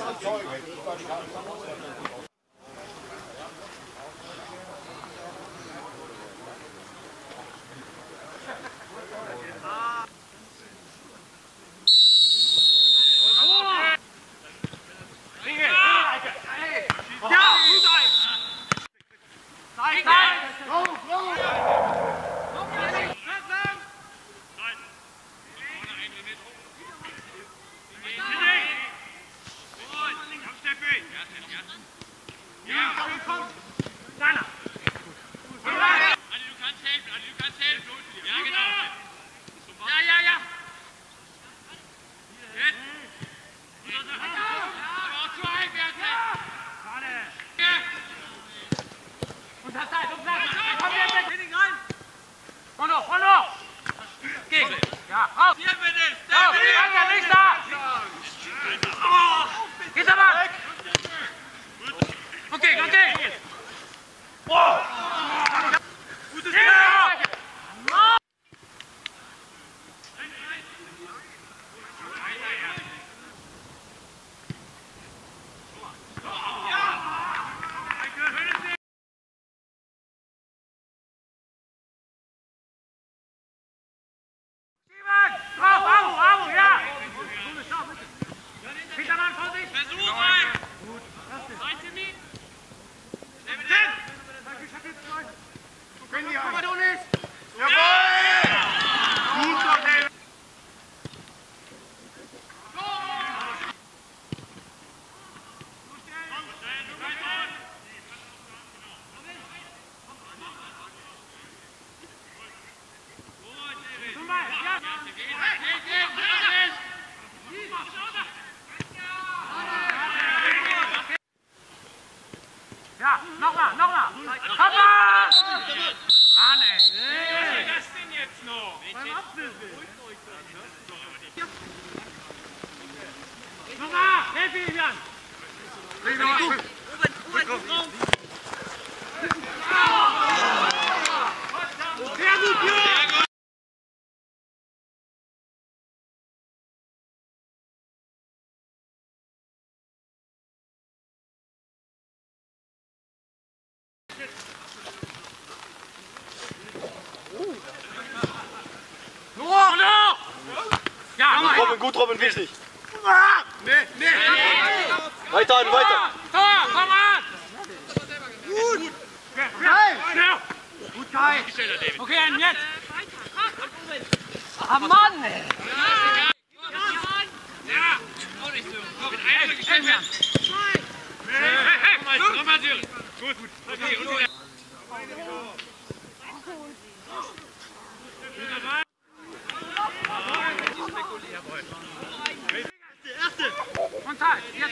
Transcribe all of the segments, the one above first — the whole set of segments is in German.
Ja, Minister! Mann, ey! Was ist denn jetzt noch? Wo ist denn jetzt noch? Ja, Gut, Robin, gut, Robin, wichtig. Weiter an, weiter. Tor, komm an! Gut! Schnell! Gut, Kai! Okay, und jetzt! Ah, Mann! ey. Jetzt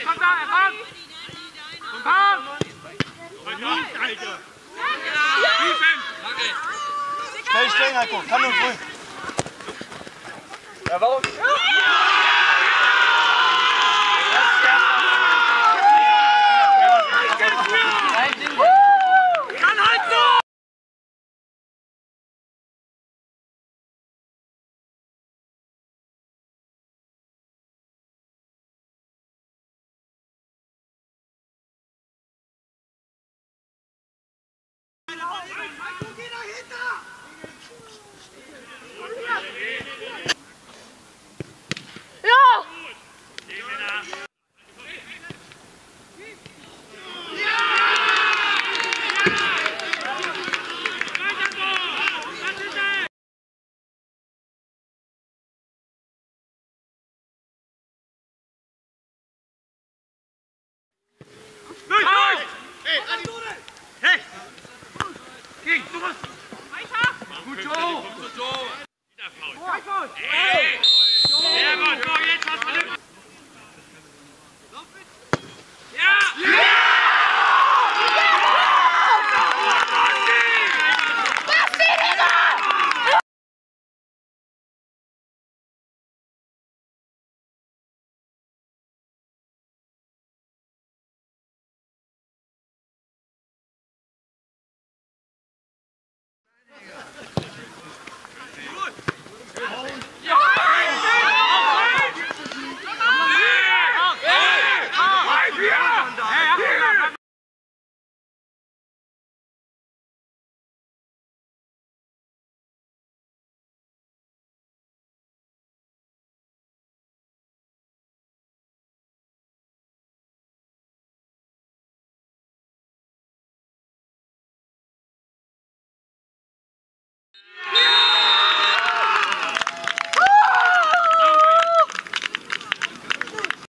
kommt er, er kommt! Komm! Schnell stehen, Heiko. Kann nur früh. Ja, warum? Kann